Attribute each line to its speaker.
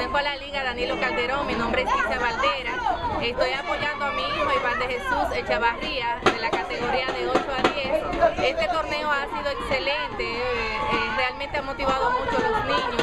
Speaker 1: pertenezco a la Liga Danilo Calderón, mi nombre es Isa Valdera. Estoy apoyando a mi hijo Iván de Jesús Echavarría de la categoría de 8 a 10. Este torneo ha sido excelente, eh, eh, realmente ha motivado mucho a los niños,